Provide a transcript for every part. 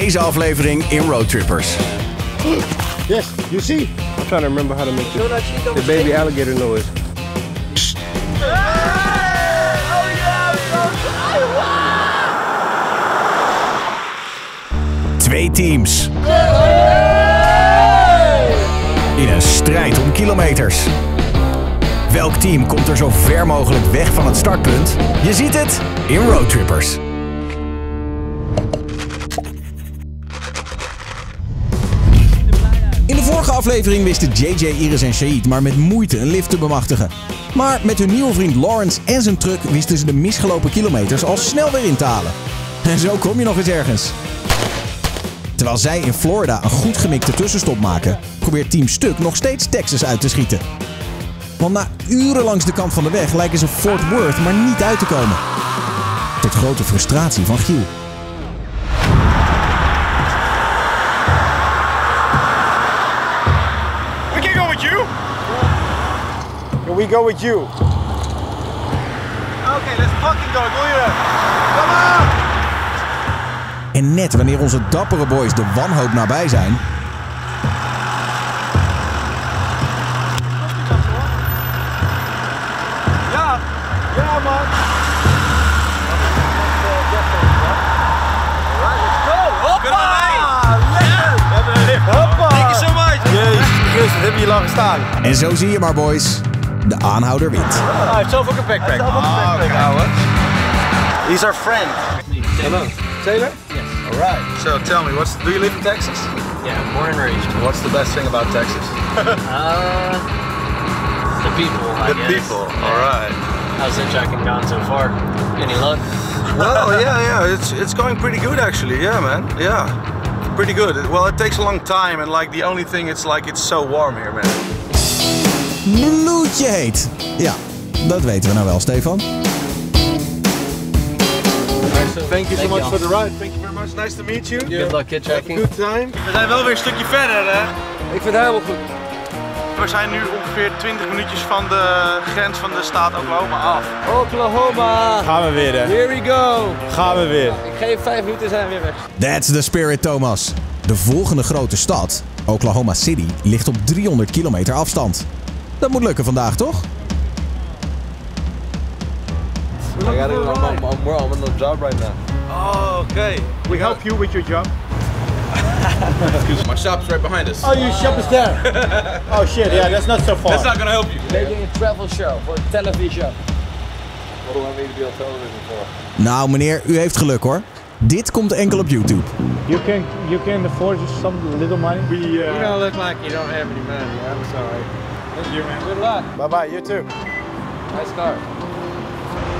deze aflevering in Roadtrippers. Yes, you see? I'm trying to remember how to make the, the baby alligator noise. Twee teams. In een strijd om kilometers. Welk team komt er zo ver mogelijk weg van het startpunt? Je ziet het in Roadtrippers. Aflevering wisten JJ, Iris en Shahid maar met moeite een lift te bemachtigen. Maar met hun nieuwe vriend Lawrence en zijn truck wisten ze de misgelopen kilometers al snel weer in te halen. En zo kom je nog eens ergens. Terwijl zij in Florida een goed gemikte tussenstop maken, probeert Team Stuk nog steeds Texas uit te schieten. Want na uren langs de kant van de weg lijken ze Fort Worth maar niet uit te komen. Tot grote frustratie van Giel. We go with you? Okay, let's fucking go. Go here. Come on. En net wanneer onze dappere boys de wanhoop nabij zijn, Ja. Ja, man. Hoppa! Lekker! Hoppa! Thank you so much! Jezus heb je hier lang gestaan? en zo zie je maar boys, de aanhouder wint. Hij heeft zelf ook een backpack. Oh, kijk ouwe. He's our friend. Hello. Taylor? Yes. All right. So tell me, what's do you live in Texas? Yeah, born and raised. What's the best thing about Texas? Uh, the people, I the guess. people. All right. How's hitchhiking gone so far? Any luck? Well, yeah, yeah, it's it's going pretty good actually. Yeah, man. Yeah. Pretty good. Well, it takes a long time and like the only thing it's like it's so warm here, man. Bloedje heet. Ja, dat weten we nou wel, Stefan. Thank you so much for the ride. Thank you very much. Nice to meet you. Good luck hitchhiking. Good time. We zijn wel weer een stukje verder, hè? Ik vind het helemaal goed. We zijn nu ongeveer 20 minuutjes van de grens van de staat Oklahoma af. Oklahoma. Gaan we weer, hè? Here we go. Gaan we weer. Ik geef vijf minuten zijn we weer weg. That's the spirit, Thomas. De volgende grote stad, Oklahoma City, ligt op 300 kilometer afstand. Dat moet lukken vandaag, toch? I gotta go. I'm, I'm, I'm, I'm on the job right now. Oh, oké. We help you with your job. My shop's right behind us. Oh, your shop is there. oh shit, yeah, that's not so far. That's not gonna help you. Making a travel show for a television. What do I need to be on television for? Nou, meneer, u heeft geluk hoor. Dit komt enkel op YouTube. You can you can afford just some little money. We uh, You don't look like you don't have any money. I'm sorry. Thank you man. Good luck. Bye bye, you too. Nice car.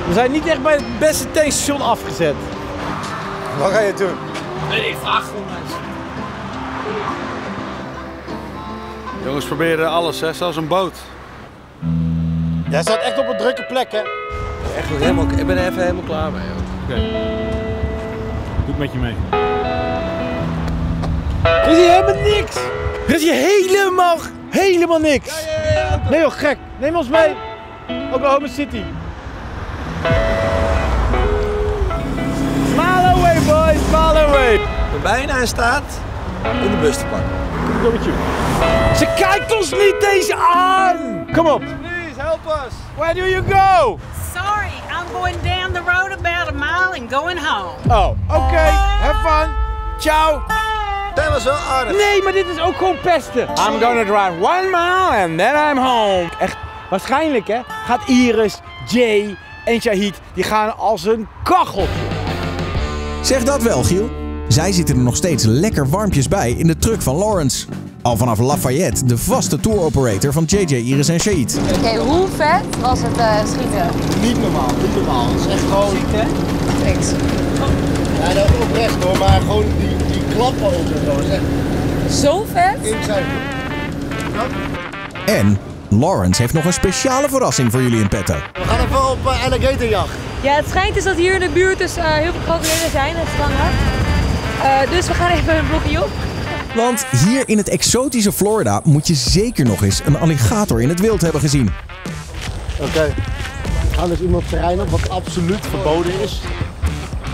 We zijn niet echt bij het beste tankstation afgezet. Wat ga je doen? Nee, vraag gewoon mensen. Jongens proberen alles, hè, zelfs een boot. Jij staat echt op een drukke plek, hè? Echt helemaal, ik ben er even helemaal klaar mee. Hoor. Doe met je mee. Er is hier helemaal niks. Er is hier helemaal, helemaal niks. Nee joh, gek. Neem ons mee. Oklahoma City. Smile away boys, smile away. Ik ben bijna in staat om de bus te pakken. Go with you. Ze kijkt ons niet deze aan. Kom op. Please help us. Where do you go? Sorry, I'm going down the road about a mile and going home. Oh, oké. Have fun. Ciao. Dat was wel aardig. Nee, maar dit is ook gewoon pesten. I'm gonna drive one mile and then I'm home. Echt, waarschijnlijk hè, gaat Iris, Jay en Shahid, die gaan als een kacheltje. Zeg dat wel, Giel. Zij zitten er nog steeds lekker warmpjes bij in de truck van Lawrence. Al vanaf Lafayette, de vaste tour operator van JJ, Iris en Shahid. Oké, hoe vet was het eh, schieten? Niet normaal, niet normaal. Het is echt gewoon... Thanks. Ja, dat is oprecht hoor, maar gewoon die klappen ook en zo. Zo vet? En Lawrence heeft nog een speciale verrassing voor jullie in petto. We gaan even op uh, alligatorjacht. Ja, het schijnt dus dat hier in de buurt dus, eh, heel veel krokodillen zijn en slangen. Eh, dus we gaan even een blokje op. Want hier in het exotische Florida moet je zeker nog eens een alligator in het wild hebben gezien. Oké. We gaan dus iemand terrein op wat absoluut verboden is.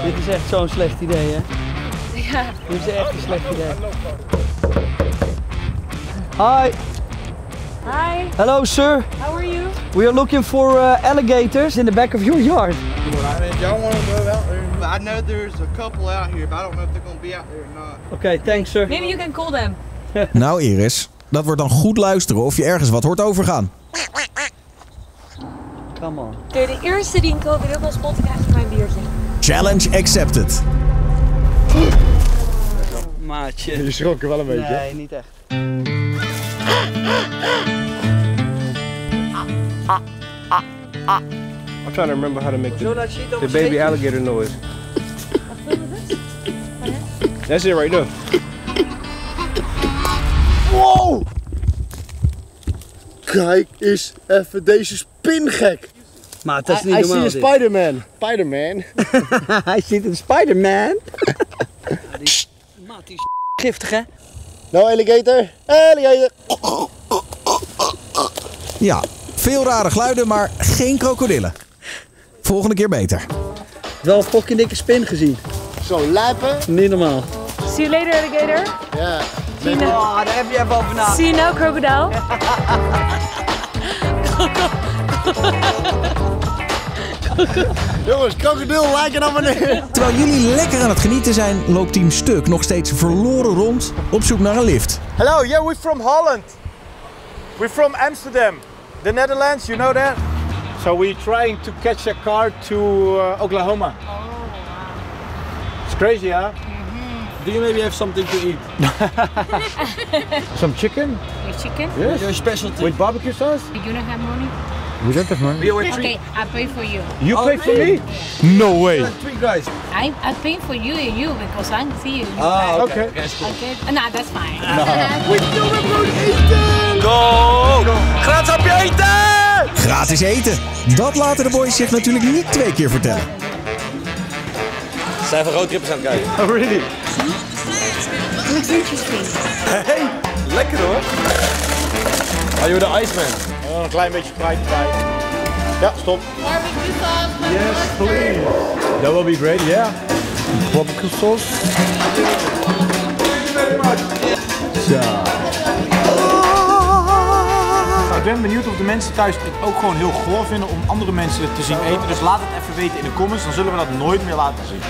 Dit is echt zo'n slecht idee, hè? Ja. Dit is echt een slecht idee. Hi. Hi. Hello, sir. How are you? We are looking for uh, alligators in the back of your yard. Y'all want to go out there? I know there's a couple out here, but I don't know if they're going to be out there or not. Okay, thanks, sir. Maybe you can call them. Nou Iris, dat wordt dan goed luisteren of je ergens wat hoort overgaan. Come on. Oké, de eerste die een krokodil spot krijgt van mijn biertje. Challenge accepted. Maatje. Je schrok er wel een beetje. Nee, niet echt. I'm trying to remember how to make the, baby alligator noise. That's it right there. Wow! Kijk eens even deze spin gek. Maar dat is niet Hij normaal. ziet een Spider-Man. Spider-Man. Hij ziet een Spider-Man. Die is giftig, hè? No alligator. Alligator. Ja, veel rare geluiden, maar geen krokodillen. Volgende keer beter. Wel een fucking dikke spin gezien. Zo lijpen. Niet normaal. See you later, alligator. Ja. You, Oh, daar heb je even over na. See you now, crocodile. Jongens, krokodil lijken op meneer. Terwijl jullie lekker aan het genieten zijn, loopt Team Stuk nog steeds verloren rond op zoek naar een lift. Hello, yeah, we're from Holland. We're from Amsterdam, the Netherlands, you know that? So we're trying to catch a car to uh, Oklahoma. It's crazy, huh? Do you maybe have something to eat? Some chicken? Your chicken? Yes. Your specialty. With barbecue sauce? You don't have money? We don't have money. Okay, I pay for you. You Oh, pay for me? No way. Three guys. I I pay for you and you because I see you. Ah, okay. Okay. Okay. Nah, that's fine. Go! Gratis eten! Gratis eten. Dat laten de boys zich natuurlijk niet twee keer vertellen. Zijn van roadtrippers aan het kijken. Oh, really? Interesting. Hey, lekker hoor. Are you the Iceman? Een klein beetje fruit erbij. Ja, stop. Barbecue sauce. Yes, please. That will be great, yeah. Barbecue sauce. Zo. Nou, ik ben benieuwd of de mensen thuis het ook gewoon heel goor vinden om andere mensen te zien eten. Dus laat het even weten in de comments, dan zullen we dat nooit meer laten zien.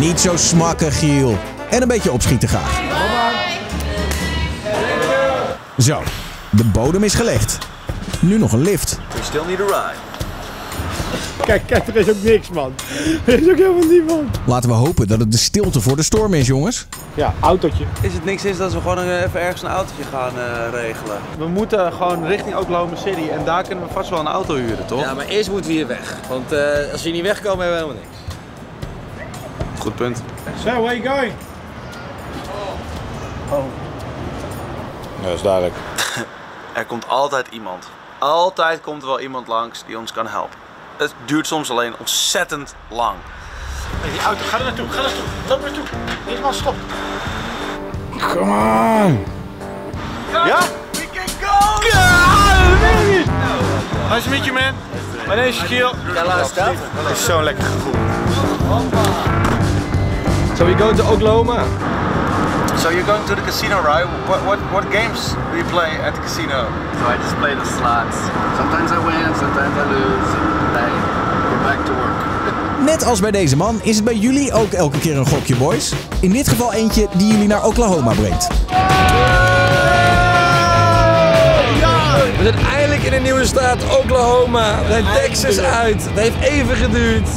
Niet zo smakken, Giel. En een beetje opschieten graag. Zo, de bodem is gelegd. Nu nog een lift. We still need a ride. Kijk, kijk, er is ook niks man. Er is ook helemaal niemand. Laten we hopen dat het de stilte voor de storm is, jongens. Ja, autootje. Is het niks is dat we gewoon eh, even ergens een autootje gaan eh, regelen? We moeten gewoon richting Oklahoma City en daar kunnen we vast wel een auto huren, toch? Ja, maar eerst moeten we hier weg. Want eh, als we hier niet wegkomen hebben we helemaal niks. Goed punt. So, where are you going? Oh. Ja, dat is duidelijk. Er komt altijd iemand. Altijd komt er wel iemand langs die ons kan helpen. Het duurt soms alleen ontzettend lang. Hey, die auto, ga er naartoe, ga er naartoe. Loop er naartoe. Niet maar stop. Come on. Ja? We can go! Nice to meet you, man. My name is Shaquille. Het is zo'n lekker gevoel. So we go to Oklahoma. So you're going to the casino, right? What what what games do you play at the casino? So I just play the slots. Sometimes I win, sometimes I lose, and I go back to work. Net als bij deze man is het bij jullie ook elke keer een gokje, boys. In dit geval eentje die jullie naar Oklahoma brengt. We zijn eindelijk in een nieuwe staat, Oklahoma. We zijn Texas uit. Het heeft even geduurd.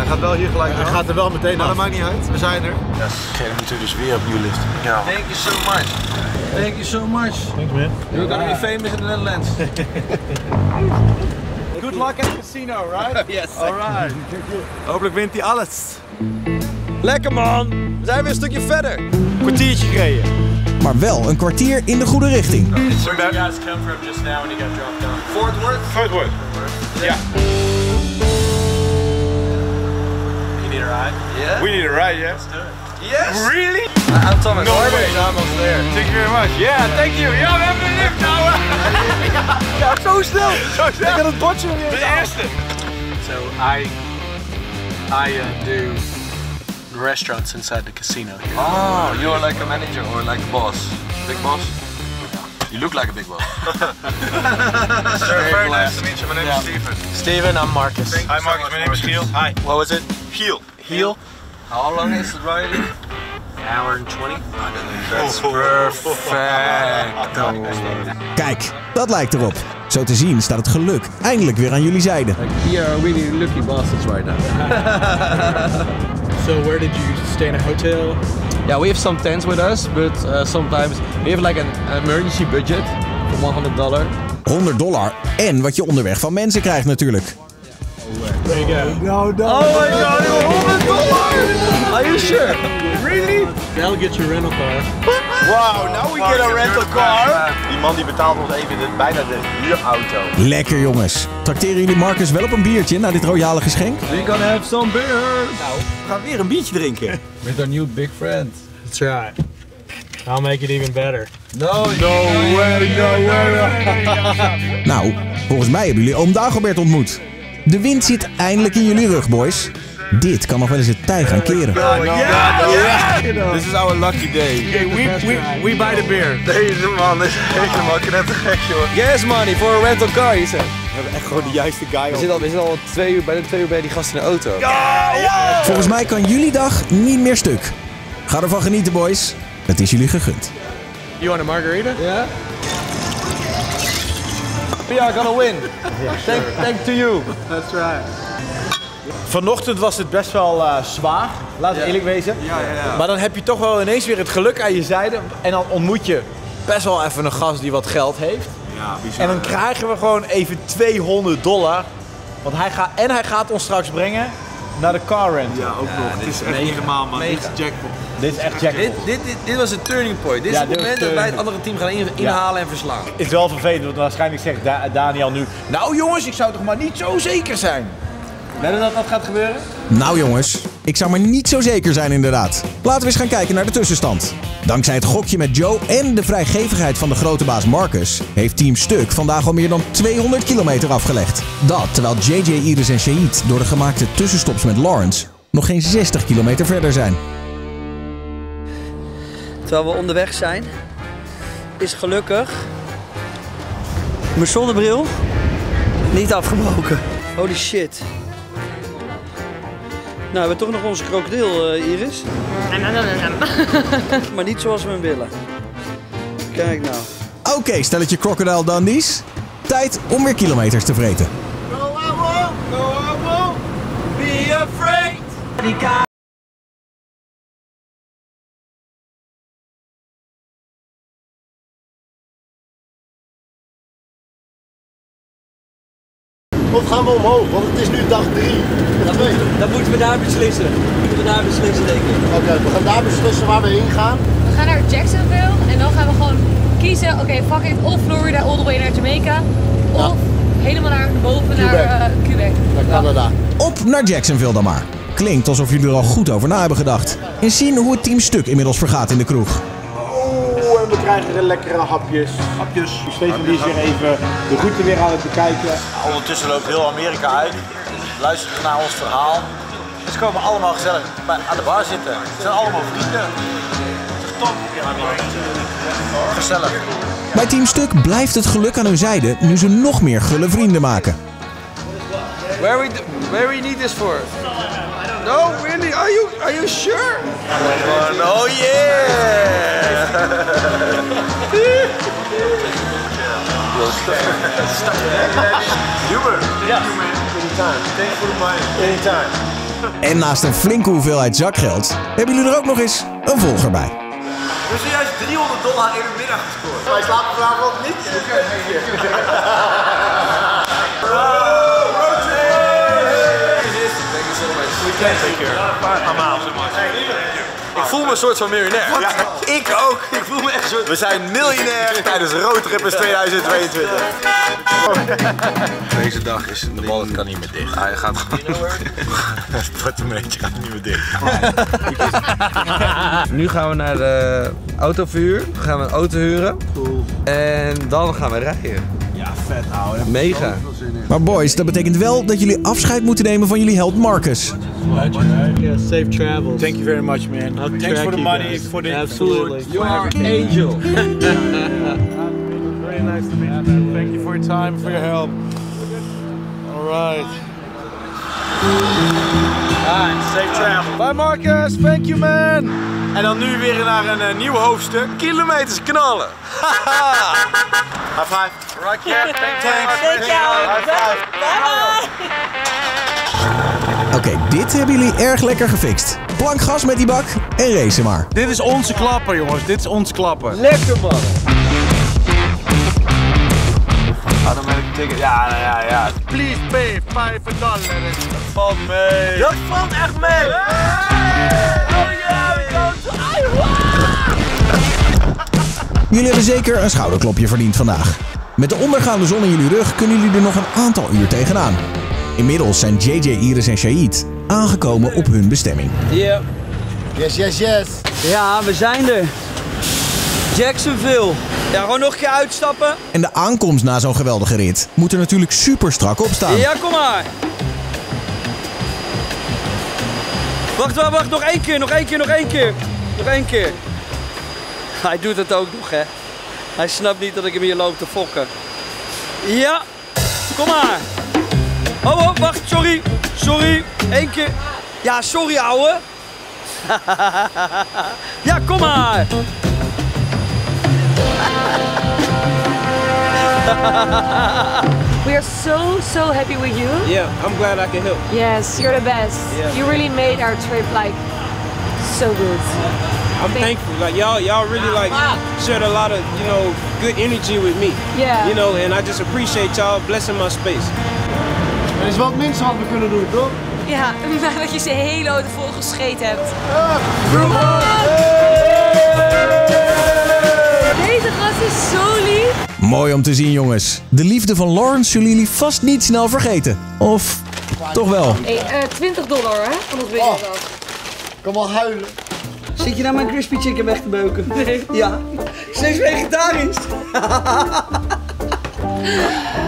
Hij gaat wel hier gelijk Hij gaat er wel meteen Maar af. dat maakt niet uit. We zijn er. Ja. Oké, dan moeten we dus weer opnieuw liften. Ja. Thank you so much. Thank you so much. Thanks man. You're gonna be famous in the Netherlands. Good luck at the casino, right? yes. Alright. Hopelijk wint hij alles. Lekker man. We zijn weer een stukje verder. Kwartiertje gereden. Maar wel een kwartier in de goede richting. Where did you guys come from just now when you got dropped off? Fort Worth? Fort Worth. Yeah. Need a ride? We need a ride, yeah? Let's do it. Yes! Really? I'm Thomas No Harvey. way. I'm almost there. Thank you very much. Yeah, thank you. Ja, we hebben een lift nou. ja, zo snel. Zo snel. Ik had het bordje weer. De eerste. So I I uh, do restaurants inside the casino here. Oh, you're like a manager or like a boss? Big boss? You look like a big boss. Very, very nice to meet you. My name is Steven. Steven, I'm Marcus. Hi Marcus, my name is Giel. Hi. What was it? Giel. Heel? How long is the ride? Hour and 20. That's perfect. Kijk, dat lijkt erop. Zo te zien staat het geluk eindelijk weer aan jullie zijde. We are really lucky bastards right now. So where did you stay in a hotel? yeah, we have some tents with us, but uh, sometimes we have like an emergency budget from 100 dollar. 100 dollar en wat je onderweg van mensen krijgt natuurlijk. There you go. No, no. Oh my god, 100 dollars! Are you sure? Really? That'll get your rental car. Wow, now we get a rental car. Die man die betaalt ons even de, bijna de huurauto. Lekker jongens. Trakteren jullie Marcus wel op een biertje na dit royale geschenk? We gonna have some beers. Nou, we gaan weer een biertje drinken. With our new big friend. That's right. I'll make it even better. No, No way, no way. Nou, volgens mij hebben jullie oom Dagobert ontmoet. De wind zit eindelijk in jullie rug, boys. Dit kan nog wel eens het tij gaan keren. This is our lucky day. Okay, we, we, we buy the beer. Deze man is helemaal knettergek, joh. Gas money for a rental car, he said. We hebben echt gewoon de juiste guy We op. zitten al, we zitten al twee uur, bijna twee uur bij die gast in de auto. Volgens mij kan jullie dag niet meer stuk. Ga ervan genieten, boys. Het is jullie gegund. You want a margarita? Yeah? We are gonna win. Thank, thank to you. That's right. Vanochtend was het best wel eh, zwaar, laten we eerlijk wezen. Maar dan heb je toch wel ineens weer het geluk aan je zijde. En dan ontmoet je best wel even een gast die wat geld heeft. Ja, bizar. En dan krijgen we gewoon even 200 dollar. Want hij gaat, en hij gaat ons straks brengen naar de car rent. Ja, ook nog. Het is echt niet normaal, man. Dit is jackpot. Dit is echt jackpot. Dit, dit, dit, dit was het turning point. Dit is het moment dat wij het andere team gaan in- inhalen en verslaan. is wel vervelend, want waarschijnlijk zegt Da- Daniel nu... Nou jongens, ik zou toch maar niet zo zeker zijn. Weet je dat dat gaat gebeuren? Nou jongens, ik zou maar niet zo zeker zijn inderdaad. Laten we eens gaan kijken naar de tussenstand. Dankzij het gokje met Joe en de vrijgevigheid van de grote baas Marcus... heeft Team Stuk vandaag al meer dan 200 kilometer afgelegd. Dat terwijl JJ, Iris en Shahid door de gemaakte tussenstops met Lawrence... nog geen 60 kilometer verder zijn. Terwijl we onderweg zijn, is gelukkig mijn zonnebril niet afgebroken. Holy shit. Nou, we hebben toch nog onze krokodil, eh, Iris. maar niet zoals we hem willen. Kijk nou. Oké, stelletje Crocodile Dundees. Tijd om weer kilometers te vreten. Be afraid. Of gaan we omhoog? Want het is nu dag drie. Of twee. Dan moeten we daar beslissen. Moeten we daar beslissen, denk ik. Oké, we gaan daar beslissen waar we heen gaan. We gaan naar Jacksonville en dan gaan we gewoon kiezen. Oké, fuck it. Of Florida all the way naar Jamaica. Of helemaal naar boven naar eh, Quebec. Naar Canada. Op naar Jacksonville dan maar. Klinkt alsof jullie er al goed over na hebben gedacht. En zien hoe het team Stuk inmiddels vergaat in de kroeg. En we krijgen er lekkere hapjes. Hapjes. Steven die is weer even de route weer aan het bekijken. Ondertussen loopt heel Amerika uit. Luisteren naar ons verhaal. Ze komen allemaal gezellig bij- aan de bar zitten. Ze zijn allemaal vrienden. Het is top. Gezellig. Bij Team Stuk blijft het geluk aan hun zijde nu ze nog meer gulle vrienden maken. Where we, where we need this for? No, really? Are you, are you sure? Humor. Ja. Anytime. Thanks for the money. Anytime. En naast een flinke hoeveelheid zakgeld hebben jullie er ook nog eens een volger bij. We hebben juist 300 dollar in de middag gescoord. Wij slapen vanavond niet in de Ik voel me een soort van miljonair. Ja, ik ook. Ik voel me echt zo. We zijn miljonair tijdens Roadtrippers 2022. Deze dag is de wallet kan niet meer dicht. Hij gaat gewoon. Het portemonneetje gaat niet meer dicht. Nu gaan we naar de autoverhuur. Dan gaan we een auto huren. En dan gaan we rijden. Vet, ouwe. Daar heb ik Mega. zoveel zin in. Maar boys, dat betekent wel dat jullie afscheid moeten nemen van jullie held Marcus. Yeah, safe travels. Thank you very much, man. I'll Thanks for the money, guys. for the Absolutely. food. You are everything. Angel. Very nice to meet you, man. Thank you for your time, for your help. All right. Alright, safe travel. Bye Marcus, thank you man. En dan nu weer naar een eh, nieuw hoofdstuk. Kilometers knallen. High five. Right, yeah. Thanks. Thanks. High five. Oké, dit hebben jullie erg lekker gefixt. Plankgas met die bak en racen maar. Dit is onze klapper, jongens. Dit is onze klapper. Lekker man. Automatic ticket. Ja, ja, ja. Please pay 5 dollar. Dat valt mee. Dat valt echt mee. Jullie hebben zeker een schouderklopje verdiend vandaag. Met de ondergaande zon in jullie rug kunnen jullie er nog een aantal uur tegenaan. Inmiddels zijn JJ, Iris en Shahid aangekomen op hun bestemming. Ja. Yes, yes, yes. Ja, we zijn er. Jacksonville. Ja, gewoon nog een keer uitstappen. En de aankomst na zo'n geweldige rit moet er natuurlijk super strak op staan. Ja, kom maar. Wacht, wacht, wacht. Nog één keer, nog één keer, nog één keer. Nog één keer. Hij doet het ook nog, hè. Hij snapt niet dat ik hem hier loop te fokken. Ja, kom maar. Oh, oh, wacht, sorry. Sorry. Eén keer. Ja, sorry, ouwe. ja, kom maar. We are so, so happy with you. Yeah, I'm glad I can help. Yes, you're the best. Yeah. You really made our trip like so good. I'm thankful. Like y'all, y'all really like shared a lot of you know good energy with me. Yeah. You know, and I just appreciate y'all blessing my space. Er is wat minst wat we kunnen doen, toch? Ja, nadat je ze hele auto vol gescheten hebt. Deze gast is zo lief. Mooi om te zien jongens. De liefde van Lawrence zullen jullie vast niet snel vergeten. Of toch wel. Hey, eh, 20 dollar hè, van het af. Ik kan wel huilen. Zit je nou mijn crispy chicken weg te beuken? Nee. Ja. Steeds vegetarisch.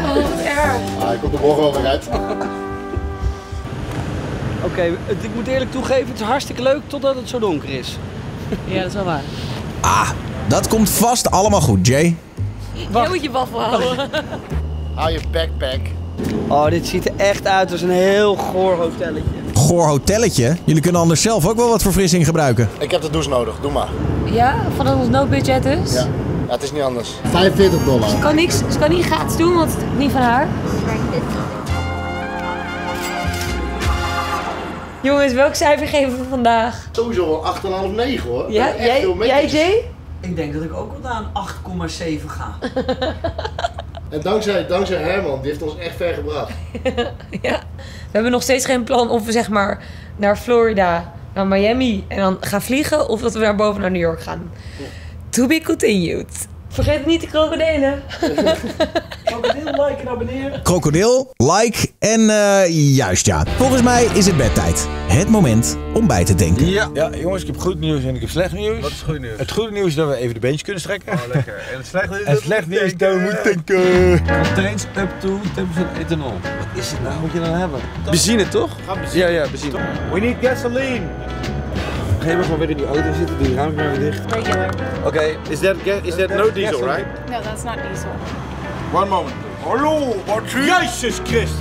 Oh, wat erg. Ah, ik kom de morgen wel weer uit. Oké, ik moet eerlijk toegeven, het is hartstikke leuk totdat het zo donker is. Ja, dat is wel waar. Ah, dat komt vast allemaal goed, Jay. Jij moet je waffel houden. Hou je backpack. Oh, dit ziet er echt uit als een heel goor hotelletje. Goor hotelletje. Jullie kunnen anders zelf ook wel wat verfrissing gebruiken. Ik heb de douche nodig, doe maar. Ja, van ons no-budget dus? Ja. ja, het is niet anders. 45 dollar. Ze kan, niks, ze kan niet gratis doen, want het is niet van haar. Jongens, welk cijfer geven we vandaag? Sowieso wel 8,5 of 9 hoor. Ja, Echt jij, jij. Jay? Ik denk dat ik ook wel naar een 8,7 ga. En dankzij, dankzij Herman, die heeft ons echt ver gebracht. ja. We hebben nog steeds geen plan of we zeg maar naar Florida, naar Miami en dan gaan vliegen of dat we naar boven naar New York gaan. To be continued. Vergeet niet de krokodillen. Krokodil, like en abonneer. Krokodil, like en eh, juist ja. Volgens mij is het bedtijd. Het moment om bij te denken. Ja. ja, jongens, ik heb goed nieuws en ik heb slecht nieuws. Wat is goed nieuws? Het goede nieuws is dat we even de beentjes kunnen strekken. Oh, lekker. En het slechte nieuws En het slecht nieuws is dat we moeten tanken. Contains up to 10% ethanol. Wat is het nou? Wat moet je dan hebben? Benzine toch? Ja, ja, benzine. We need gasoline. Me gewoon weer in die auto zitten, doe die raam maar weer dicht. Regular. Oké. Is that, ga- is that no diesel, right? No, that's not diesel. One moment. Hallo, wat Jezus Christus.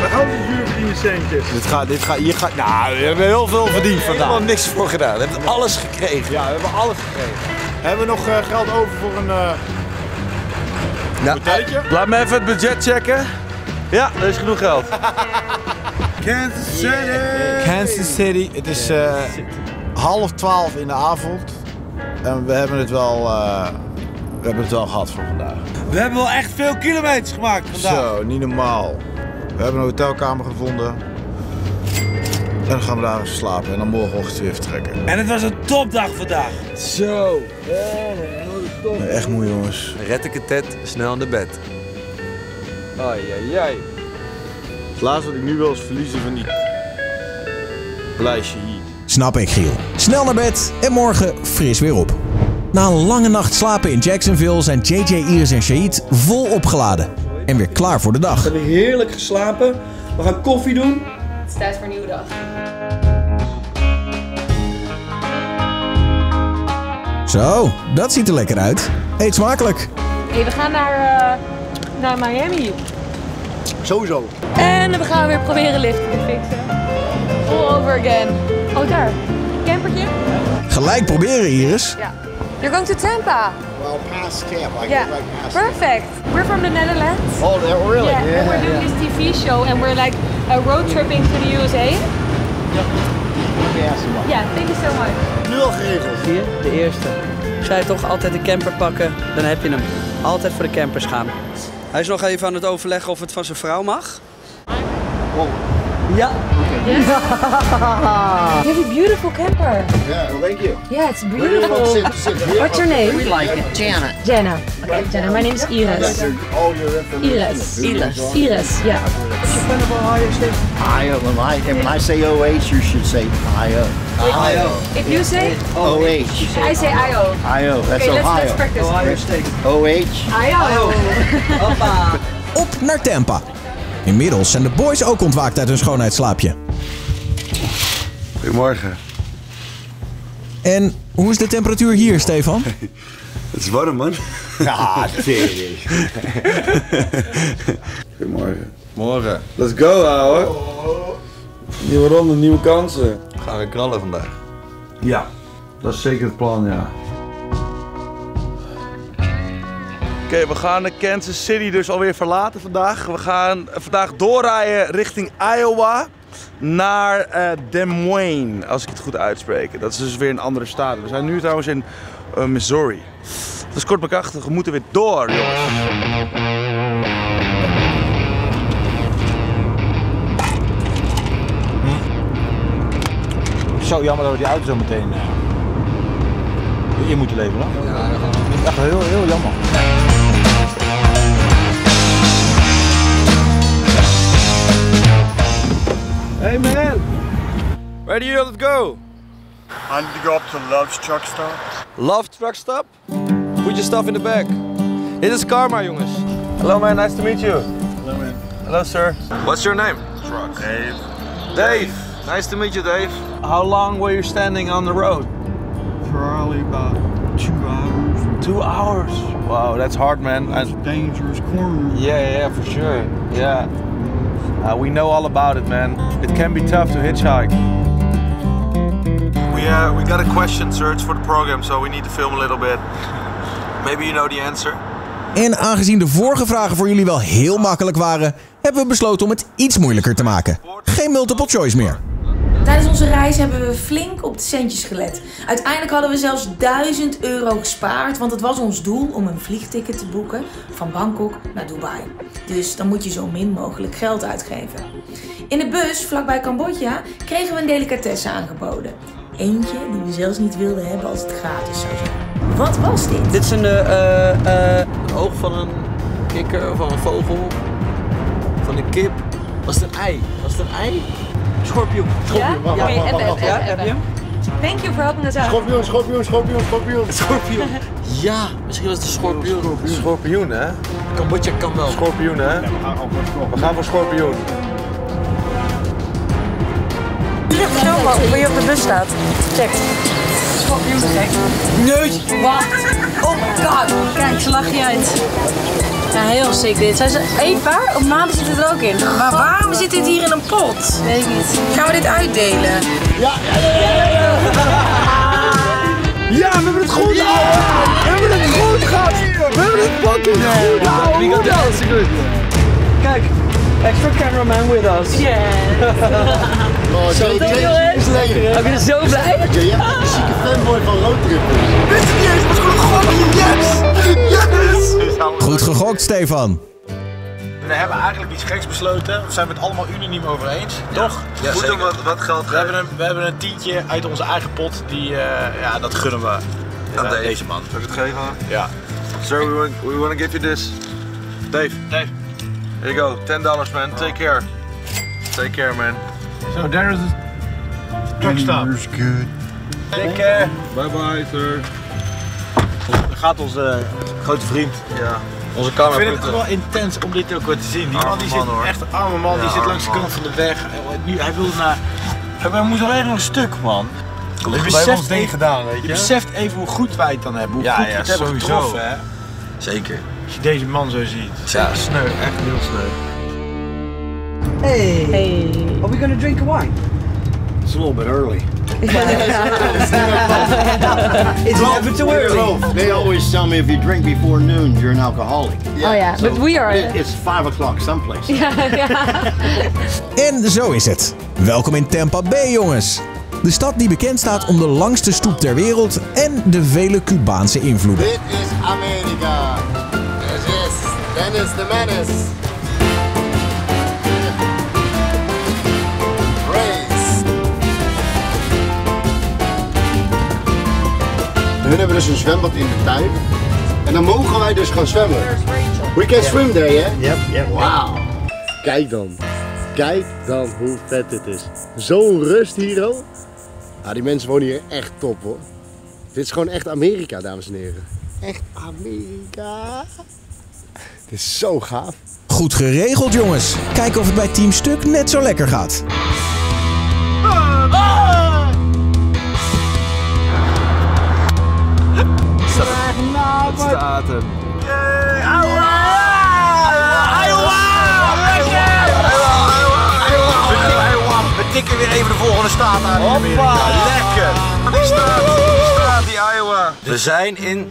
We gaan die huur verdienen centjes. Dit gaat, dit gaat, hier gaat, nou, we hebben heel veel verdiend vandaag. Helemaal niks voor gedaan. We hebben alles gekregen. Ja, we hebben alles gekregen. Hebben we nog eh, geld over voor een eh hotelletje? Laat me even het budget checken. Ja, er is genoeg geld. Kansas City! Kansas City. Het is eh, half twaalf in de avond. En we hebben het wel, eh, we hebben het wel gehad voor vandaag. We hebben wel echt veel kilometers gemaakt vandaag. Zo, niet normaal. We hebben een hotelkamer gevonden. En dan gaan we daar even slapen. En dan morgenochtend weer vertrekken. En het was een topdag vandaag. Zo. Nee, echt moe jongens. Red ik het tet, snel naar bed. Ai, ai, ai. Het laatste wat ik nu wil is verliezen van die lijstje hier. Snap ik, Giel. Snel naar bed en morgen fris weer op. Na een lange nacht slapen in Jacksonville zijn JJ, Iris en Shahid vol opgeladen. En weer klaar voor de dag. We hebben heerlijk geslapen. We gaan koffie doen. Het is tijd voor een nieuwe dag. Zo, dat ziet er lekker uit. Eet smakelijk. Hey, we gaan naar, eh, naar Miami. Sowieso. En we gaan weer proberen liften te fixen. All over again. Oh, daar. Campertje? Gelijk proberen, Iris. Ja. You're going to Tampa. Well, past Tampa. I Yeah. go right past Perfect. We're from the Netherlands. Oh, there- really? Yeah, Yeah, and we're doing yeah. this TV show and we're like uh, road tripping to the USA. One. Yeah, thank you so much. Nu al geregeld. Zie je? De eerste. Ik zei toch altijd de camper pakken, dan heb je hem. Altijd voor de campers gaan. Hij is nog even aan het overleggen of het van zijn vrouw mag. Ja. You have a beautiful camper. Yeah, well, thank you. Yeah, it's beautiful. sit? Sit here? What's your name? We like it. Janet. Jenna. Okay, Jenna. My name is Iris. Your. Iris. Iris. Iris, yeah. IO. When I, and when I say OH, you should say IO. If you say, OH. I say IO. IO. That's Okay, let's, Ohio. let's practice. OH. IO. Op naar Tampa. Inmiddels zijn de boys ook ontwaakt uit hun schoonheidsslaapje. Goedemorgen. En hoe is de temperatuur hier, Stefan? Het is warm, man. Ja, serieus. Goedemorgen. Morgen. Let's go, ouwe. Nieuwe ronde, nieuwe kansen. Gaan we knallen vandaag? Ja, dat is zeker het plan, ja. Oké, we gaan de Kansas City dus alweer verlaten vandaag. We gaan vandaag doorrijden richting Iowa naar eh, Des Moines, als ik het goed uitspreek. Dat is dus weer een andere staat. We zijn nu trouwens in eh, Missouri. Dat is kort bekachtig, we moeten weer door, jongens. Zo jammer dat we die auto zo meteen uh, in moeten leveren. Ja, Echt heel, heel jammer. Hey man, where do you want to go? I need to go up to Love's truck stop. Love truck stop? Put your stuff in the back. Dit is Karma, jongens. Hello man, nice to meet you. Hello, man. Hello sir. What's your name? Dave. Dave, Nice to meet you, Dave. how long were you standing on the road? Probably about two hours. Two hours. Wow, that's hard man. That's It's a dangerous corner. yeah, yeah, for sure. Yeah. Uh, we know all about it, man. It can be tough to hitchhike. We uh, we got a question search for the program, so we need to film a little bit. Maybe you know the answer. En aangezien de vorige vragen voor jullie wel heel makkelijk waren, hebben we besloten om het iets moeilijker te maken. Geen multiple choice meer. Tijdens onze reis hebben we flink op de centjes gelet. Uiteindelijk hadden we zelfs 1000 euro gespaard, want het was ons doel om een vliegticket te boeken van Bangkok naar Dubai. Dus dan moet je zo min mogelijk geld uitgeven. In de bus vlakbij Cambodja kregen we een delicatesse aangeboden. Eentje die we zelfs niet wilden hebben als het gratis zou zijn. Wat was dit? Dit is een, Het oog van een kikker, van een vogel, van een kip. Was het een ei? Was het een ei? Schorpioen. Ja? wacht, appen, Ja, appen. heb je hem? Thank you for helping us out. Schorpioen, schorpioen, schorpioen, schorpioen. Schorpioen. Ja, misschien was het een schorpioen. Schorpioen, hè? Cambodja kan wel. Schorpioen, hè? We gaan voor schorpioen. We gaan voor schorpioen. Hoe je op de bus staat. Check. Schorpioen gek. Nee! Wat? Oh my god. Kijk, ze lachen je uit. Ja, heel sick dit. Zijn ze eetbaar? Op maanden zit het er ook in. Maar waarom zit dit hier in een pot? Weet ik niet. Gaan we dit uitdelen? Ja, ja, ja, ja, ja. Ja, we hebben het goed, ouwe. We hebben het goed gehad. We hebben het fucking goed, ouwe. Kijk, extra cameraman with us. Yeah. Oh, Zo, Jay, is lekker? Ik ben zo blij. Jay, jij bent een zieke fanboy van roadtrippen. Wist je niet eens, het was gewoon een gokje, yes! Yes! Goed gegokt, Stefan. We hebben eigenlijk iets geks besloten. Daar zijn we het allemaal unaniem over eens. Toch? Ja, Goed wat, wat geld We hebben, een, we hebben een tientje uit onze eigen pot. Die, eh, ja, dat gunnen we Aan deze man. Zal ik het geven? Ja. Sir, we want, we want to give you this. Dave. Dave. Here you go. Ten dollars, man. Take care. Take care, man. So there is a truck stop. good. Take care. Bye bye, sir. gaat onze grote vriend. Ja. Onze Ik camera. vind het wel intens om dit ook weer te zien. Die man, die man, zit hoor. echt een arme man, die zit langs de kant van de weg. Nu, hij wil naar. Hij moet alleen nog een stuk, man. Je hebben beseft even- gedaan, weet je? Je beseft even hoe goed wij het dan hebben. Hoe Ja, goed ja, we het hebben sowieso. getroffen, hè? Zeker. Als je deze man zo ziet. Ja, sneu. Echt heel sneu. Hey. Hey. Are we gonna drink a wine? It's a little bit early. It's never too early. They always tell me if you drink before noon, you're an alcoholic. Oh yeah, but we are- it- It's five o'clock someplace. Ja, ja. En zo is het. Welkom in Tampa Bay, jongens. De stad die bekend staat om de langste stoep ter wereld en de vele Cubaanse invloeden. Dit is Amerika. Dennis the Menace. Race. Hun hebben dus een zwembad in de tuin. En dan mogen wij dus gaan zwemmen. We can swim there, yeah? Yep, yep. Wauw. Kijk dan. Kijk dan hoe vet dit is. Zo'n rust hier, hoor. Ah, die mensen wonen hier echt top, hoor. Dit is gewoon echt Amerika, dames en heren. Echt Amerika. Dit is zo gaaf. Goed geregeld, jongens. Kijken of het bij Team Stuk net zo lekker gaat. Staat hem. We tikken weer even de volgende staat aan in Amerika. Lekker. Die staat, die staat, die Iowa. We zijn in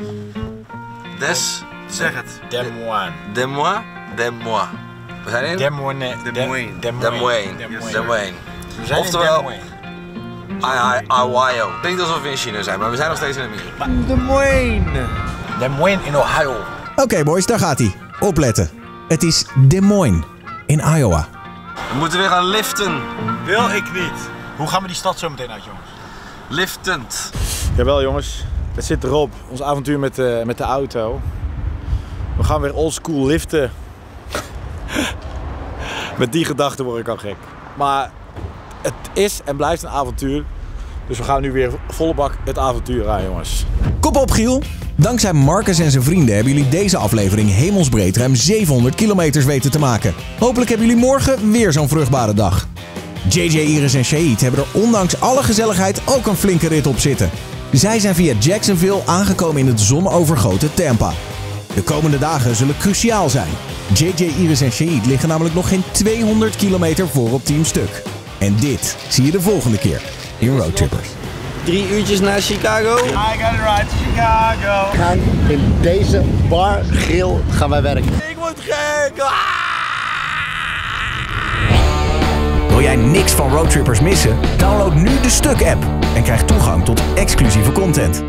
Des... Zeg het. Des Moines. Des Moines? Des Moines. We zijn in... Des Moines. Des Moines. Des Des Moines. Moines. Des Moines. We zijn in Oftewel, Ohio. Klinkt alsof we in China zijn, maar we zijn nog steeds in Amerika. Des Moines. Des Moines in Ohio. Oké, boys, daar gaat hij. Opletten. Het is Des Moines in Iowa. We moeten weer gaan liften. Wil ik niet. Hoe gaan we die stad zo meteen uit, jongens? Liftend. Jawel jongens, het zit erop. Ons avontuur met de, met de auto. We gaan weer oldschool liften. met die gedachte word ik al gek. Maar het is en blijft een avontuur. Dus we gaan nu weer volle bak het avontuur aan jongens. Kop op, Giel. Dankzij Marcus en zijn vrienden hebben jullie deze aflevering hemelsbreed ruim 700 kilometers weten te maken. Hopelijk hebben jullie morgen weer zo'n vruchtbare dag. JJ, Iris en Shahid hebben er ondanks alle gezelligheid ook een flinke rit op zitten. Zij zijn via Jacksonville aangekomen in het zonovergoten Tampa. De komende dagen zullen cruciaal zijn. JJ, Iris en Shahid liggen namelijk nog geen 200 kilometer voor op Team Stuk. En dit zie je de volgende keer in Roadtrippers. Drie uurtjes naar Chicago. I got it right, Chicago. We gaan in deze bar grill gaan wij werken. Ik word gek. Wil jij niks van Roadtrippers missen? Download nu de Stuk-app en krijg toegang tot exclusieve content.